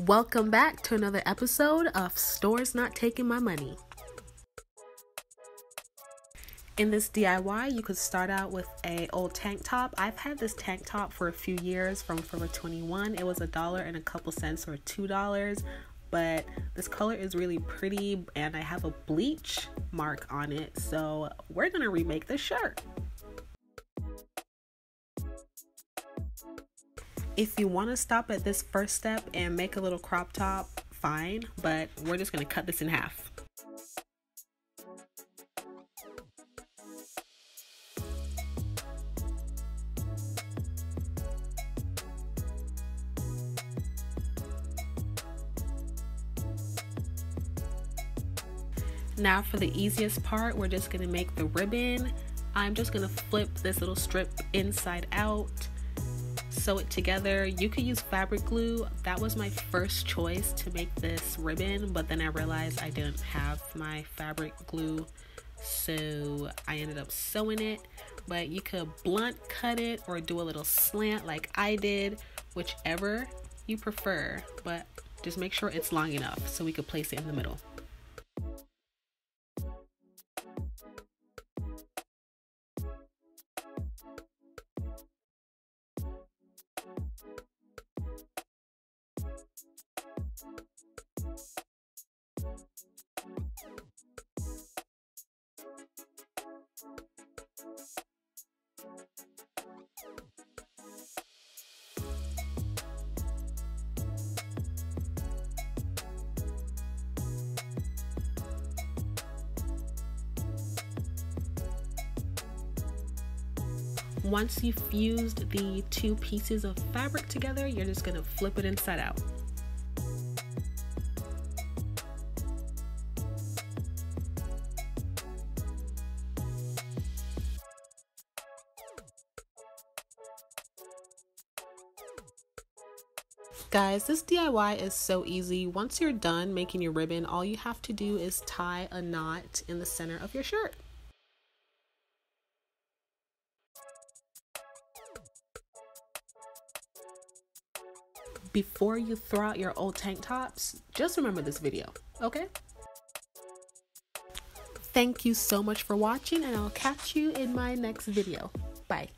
Welcome back to another episode of Stores Not Taking My Money. In this DIY, you could start out with a old tank top. I've had this tank top for a few years from Forever 21. It was a dollar and a couple cents or two dollars, but this color is really pretty and I have a bleach mark on it. So we're gonna remake this shirt. If you want to stop at this first step and make a little crop top, fine, but we're just going to cut this in half. Now for the easiest part, we're just gonna make the ribbon. I'm just gonna flip this little strip inside out sew it together. You could use fabric glue. That was my first choice to make this ribbon, but then I realized I didn't have my fabric glue, so I ended up sewing it. But you could blunt cut it or do a little slant like I did, whichever you prefer, but just make sure it's long enough so we could place it in the middle. Once you've fused the two pieces of fabric together, you're just gonna flip it inside out. Guys, this DIY is so easy. Once you're done making your ribbon, all you have to do is tie a knot in the center of your shirt. Before you throw out your old tank tops, just remember this video, okay? Thank you so much for watching and I'll catch you in my next video. Bye.